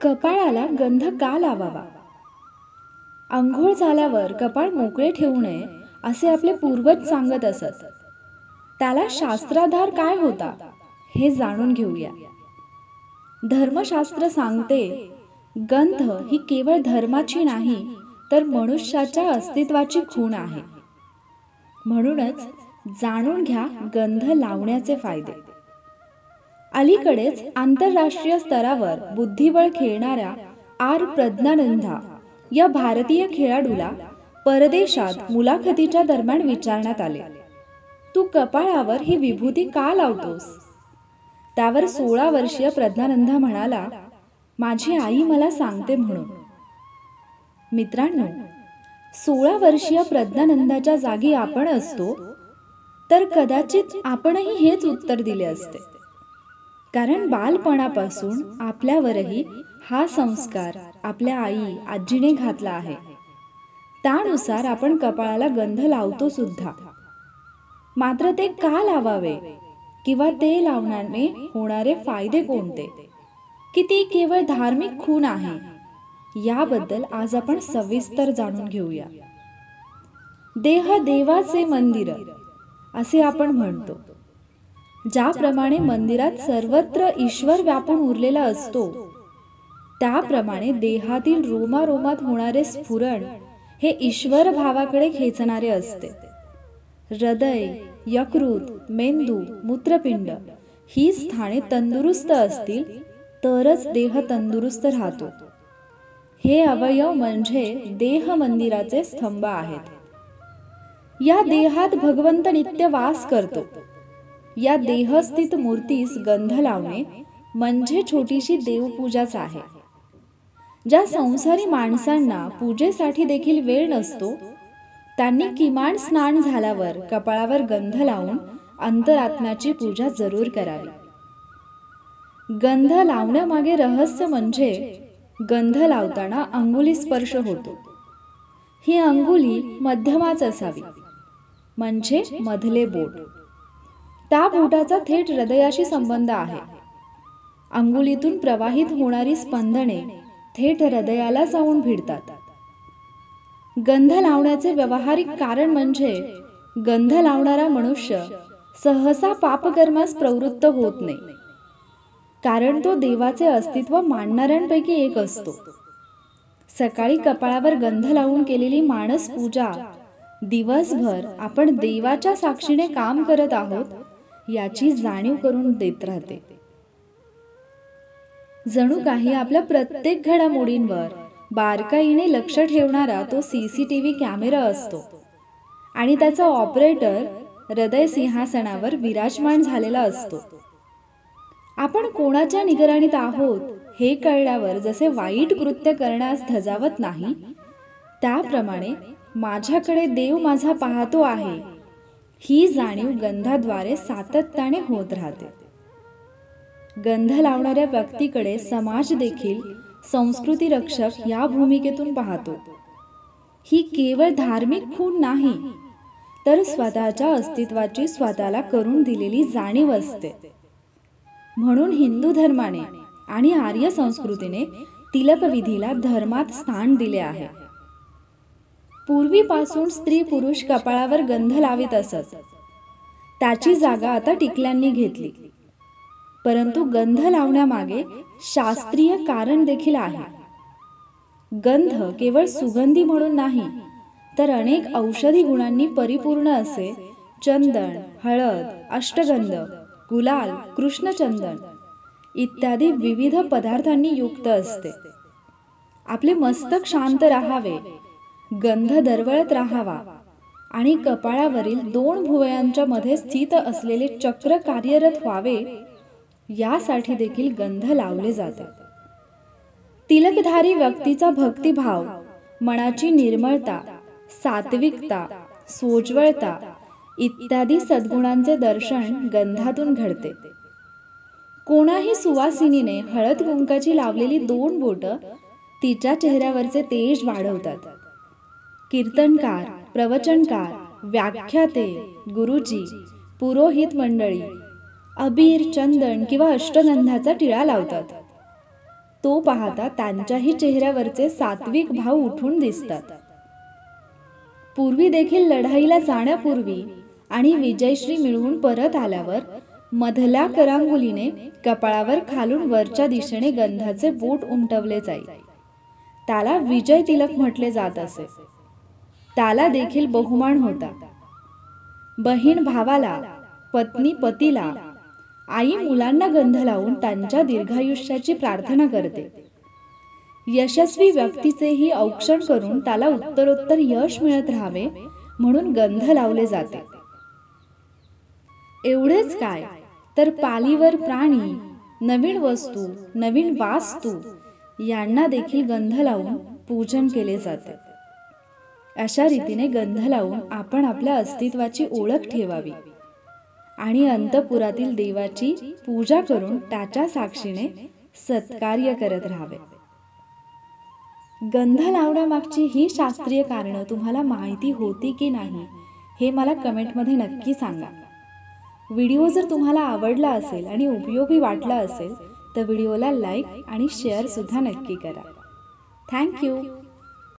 कपाळाला गंध का लावावा? आंघोळ झाल्यावर कपाळ मोकळे ठेवू नये असे आपले पूर्वज सांगत असत. त्याला शास्त्राधार काय होता हे जाणून घेऊया. धर्मशास्त्र सांगते गंध ही केवळ धर्माची नाही तर मनुष्याच्या अस्तित्वाची खूण आहे. म्हणूनच जाणून घ्या गंध लावण्याचे फायदे. अलीकडेच आंतरराष्ट्रीय स्तरावर बुद्धिबळ खेळणाऱ्या आर प्रज्ञानंदा या भारतीय खेळाडूला परदेशात मुलाखतीच्या दरम्यान विचारण्यात आले. तू कपाळावर ही विभूती का लावतोस? त्यावर सोळा वर्षीय प्रज्ञानंदा म्हणाला माझी आई मला सांगते म्हणून. मित्रांनो सोळा वर्षीय प्रज्ञानंदाच्या जागी आपण असतो तर कदाचित आपणही हेच उत्तर दिले असते. कारण बालपणापासून आपल्यावरही हा संस्कार आपल्या आई आजीने घातला आहे. त्यानुसार आपण कपाळाला गंध लावतो सुद्धा. मात्र ते का लावावे? किंवा ते लावण्याने होणारे फायदे कोणते? की ती केवळ धार्मिक खून आहे? याबद्दल आज आपण सविस्तर जाणून घेऊया. देह देवाचे मंदिर असे आपण म्हणतो. ज्याप्रमाणे मंदिरात सर्वत्र ईश्वर व्यापून उरलेला असतो त्याप्रमाणे देहातील रोमारोमात होणारे स्फुरण हे ईश्वर भावाकडे खेचणारे असते. हृदय यकृत मेंदू मूत्रपिंड ही स्थाने तंदुरुस्त असतील तरच देह तंदुरुस्त राहतो. हे अवयव म्हणजे देह मंदिराचे स्तंभ आहेत. या देहात भगवंत नित्य वास करतो. या देहस्थित मूर्तीस गंध लावणे म्हणजे छोटीशी देवपूजाच आहे. ज्या संसारी माणसांना पूजेसाठी देखील वेळ नसतो त्यांनी किमान स्नान झाल्यावर कपाळावर गंध लावून अंतरात्म्याची पूजा जरूर करावी. गंध लावण्यामागे रहस्य म्हणजे गंध लावताना अंगुली स्पर्श होतो. ही अंगुली मध्यमाच असावी म्हणजे मधले बोट. त्या बोटाचा थेट हृदयाशी संबंध आहे. अंगुलीतून प्रवाहित होणारी स्पंदने थेट हृदयाला जाऊन भिडतात. गंध लावण्याचे व्यावहारिक कारण म्हणजे गंध लावणारा मनुष्य सहसा पापकर्मास प्रवृत्त होत नाही. कारण तो देवाचे अस्तित्व मानणाऱ्यांपैकी एक असतो. सकाळी कपाळावर गंध लावून केलेली माणस पूजा दिवसभर आपण देवाच्या साक्षीने काम करत आहोत याची जाणीव करून देत राहते. जणू काही आपल्या प्रत्येक घडामोडींवर बारकाईने लक्ष ठेवणारा तो सीसीटीव्ही कॅमेरा असतो. आणि त्याचा ऑपरेटर हृदय सिंहासनावर विराजमान झालेला असतो. आपण कोणाच्या निगराणीत आहोत हे कळल्यावर जसे वाईट कृत्य करण्यास धजावत नाही त्याप्रमाणे माझ्याकडे देव माझा पाहतो आहे ही जाणीव गंधाद्वारे सातत्याने होत राहते. गंध लावणाऱ्या व्यक्तीकडे समाज देखील संस्कृती रक्षक या भूमिकेतून पाहतो. ही केवळ धार्मिक खून नाही तर स्वतःच्या अस्तित्वाची स्वतःला करून दिलेली जाणीव असते. म्हणून हिंदू धर्माने आणि आर्य संस्कृतीने तिलक विधीला धर्मात स्थान दिले आहे. पूर्वीपासून स्त्री पुरुष कपाळावर गंध लावित असत. त्याची जागा आता टिकल्यांनी घेतली. परंतु गंध लावण्यामागे शास्त्रीय कारण देखील आहे. गंध केवळ सुगंधी म्हणून नाही तर अनेक औषधी गुणांनी परिपूर्ण असे चंदन हळद अष्टगंध गुलाल कृष्णचंदन इत्यादी विविध पदार्थांनी युक्त असते. आपले मस्तक शांत राहावे गंध दरवळत राहावा. आणि कपाळावरील दोन भुवयांच्या मध्ये स्थित असलेले चक्र कार्यरत व्हावे यासाठी देखील गंध लावले जातात तिलकधारी व्यक्तीचा भक्तिभाव मनाची निर्मळता सात्विकता सोज्वळता इत्यादी सद्गुणांचे दर्शन गंधातून घडते. कोणाही सुवासिनीने हळद कुंकाची लावलेली दोन बोट तिच्या चेहऱ्यावरचे तेज वाढवतात. कीर्तनकार प्रवचनकार व्याख्याते गुरुजी पुरोहित मंडळी अबीर चंदन किंवा अष्टगंधाचा टिळा लावतात. तो पाहता त्यांच्याही चेहऱ्यावरचे सात्विक भाव उठून दिसतात. पूर्वी देखील लढाईला जाण्यापूर्वी आणि विजयश्री मिळवून परत आल्यावर मधल्या करांगुलीने कपाळावर खालून वरच्या दिशेने गंधाचे बोट उमटवले जाई. त्याला विजय तिलक म्हटले जात असे. त्याला देखील बहुमान होता. बहीण भावाला पत्नी पतीला आई मुलांना गंध लावून त्यांच्या दीर्घायुष्याची प्रार्थना करते. यशस्वी व्यक्तीचेही औक्षण करून त्याला उत्तरोत्तर यश मिळत राहावे म्हणून गंध लावले जाते. एवढेच काय? तर पालीवर प्राणी नवीन वस्तू नवीन वास्तू यांना देखील गंध लावून पूजन केले जाते. अशा रीतीने गंध लावून आपण आपल्या अस्तित्वाची ओळख ठेवावी. आणि अंतपुरातील देवाची पूजा करून त्याच्या साक्षीने सत्कार्य करत राहावे. गंध लावण्यामागची ही शास्त्रीय कारणं तुम्हाला माहिती होती की नाही हे मला कमेंटमध्ये नक्की सांगा. व्हिडिओ जर तुम्हाला आवडला असेल आणि उपयोगी वाटला असेल तर व्हिडिओला लाईक आणि शेअरसुद्धा नक्की करा. थँक्यू